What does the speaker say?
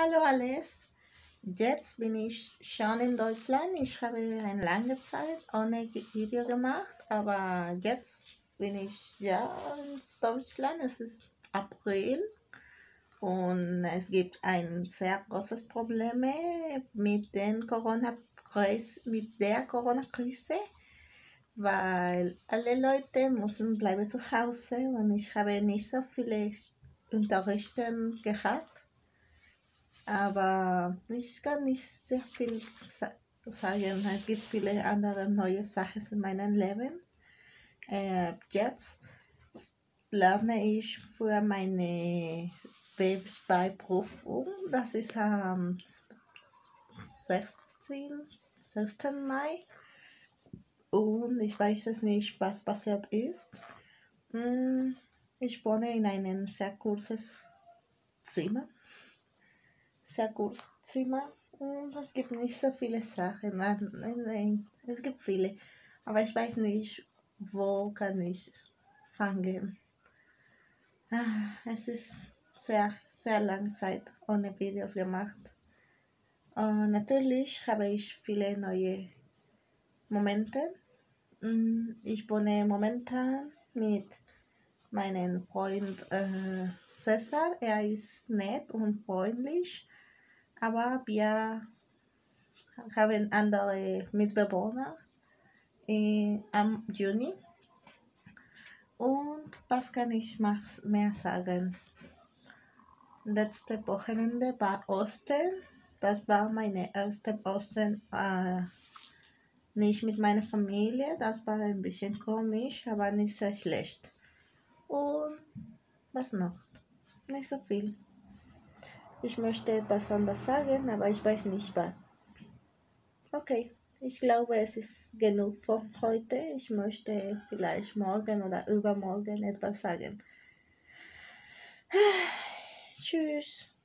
Hallo alles. Jetzt bin ich schon in Deutschland. Ich habe eine lange Zeit ohne Video gemacht, aber jetzt bin ich ja in Deutschland. Es ist April und es gibt ein sehr großes Problem mit, den Corona mit der Corona-Krise, weil alle Leute müssen bleiben zu Hause und ich habe nicht so viele Unterrichten gehabt aber ich kann nicht sehr viel sagen. Es gibt viele andere neue Sachen in meinem Leben. Äh, jetzt lerne ich für meine B2-Prüfung. Das ist am 16, 6. Mai. Und ich weiß es nicht, was passiert ist. Hm, ich wohne in einem sehr kurzes Zimmer sehr gutes Zimmer und es gibt nicht so viele Sachen. Nein, nein, es gibt viele, aber ich weiß nicht, wo kann ich fangen. Ah, es ist sehr, sehr lange Zeit ohne Videos gemacht. Und natürlich habe ich viele neue Momente. Mm, ich wohne momentan mit meinem Freund äh, Cesar. Er ist nett und freundlich aber wir haben andere Mitbewohner äh, am Juni. Und was kann ich mehr sagen? Letzte Wochenende war Ostern. Das war meine erste Ostern äh, nicht mit meiner Familie. Das war ein bisschen komisch, aber nicht sehr schlecht. Und was noch? Nicht so viel. Ich möchte etwas anderes sagen, aber ich weiß nicht was. Okay, ich glaube, es ist genug von heute. Ich möchte vielleicht morgen oder übermorgen etwas sagen. Tschüss.